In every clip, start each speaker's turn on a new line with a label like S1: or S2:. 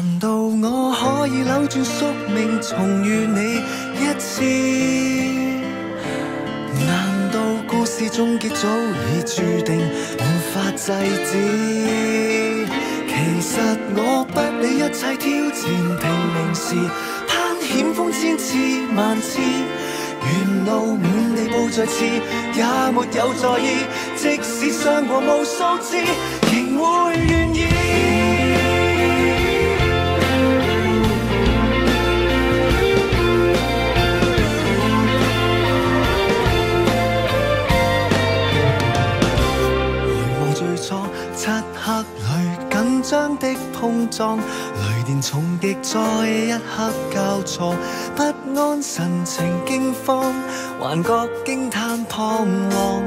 S1: 难道我可以扭转宿命，重遇你一次？难道故事终结早已注定，无法制止？其实我不理一切挑战，拼命时攀险峰千次万次，沿路满地布再刺，也没有在意。即使伤过无数次，仍会愿意。里紧张的碰撞，雷电重击在一刻交错，不安神情惊慌，幻觉惊叹彷徨。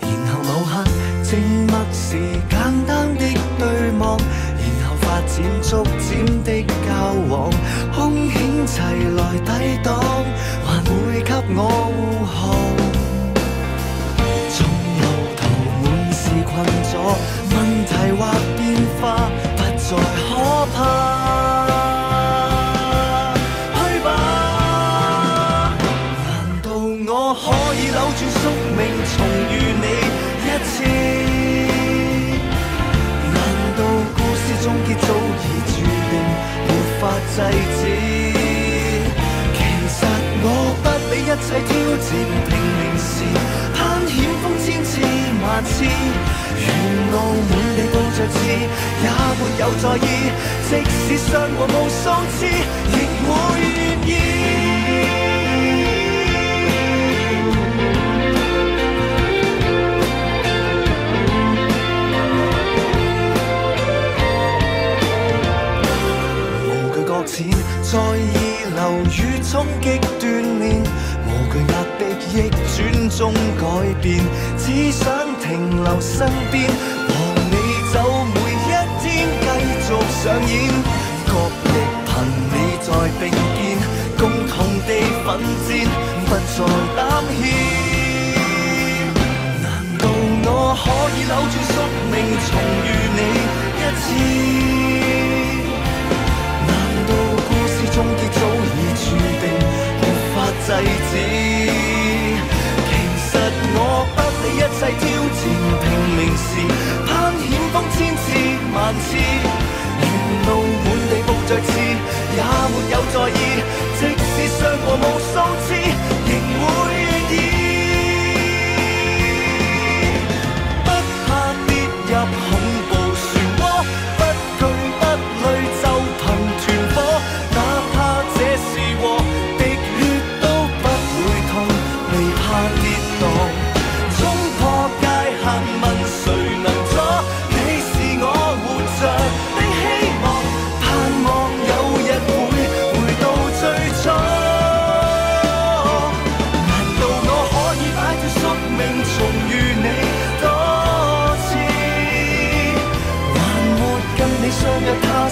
S1: 然后某刻静默时简单的对望，然后发展逐渐的交往，凶险齐来抵挡，还会给我再可怕。去吧，难道我可以扭转宿命，重遇你一次？难道故事终结早已注定，沒法制止？其实我不理一切挑战，拼命時攀险峰千次万次，沿路满地，在意即使伤过无数次亦会愿意无惧搁浅在意流与冲击锻炼无惧压迫亦转中改变只想停留身边和你走。续上演，各力凭你在并肩，共同地奋战，不再胆怯。难道我可以扭转宿命，重遇你一次？难道故事终结早已注定，无法制止？其实我不理一切挑战，拼命时攀险峰千次万次，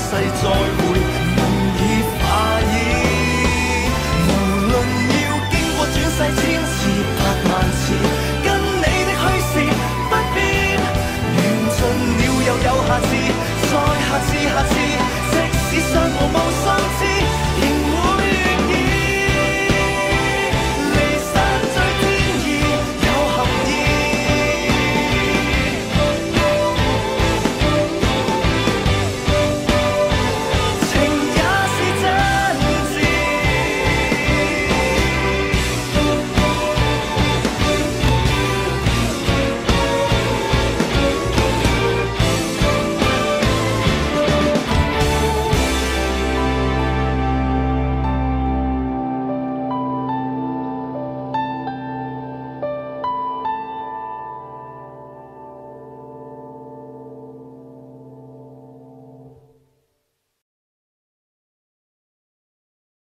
S1: 世再会，梦已化烟。无论要经过转世千次百万次，跟你的虚线不变，缘尽了又有下次。